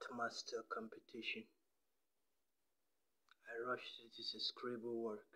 Art Master competition. I rushed it is the scribble work.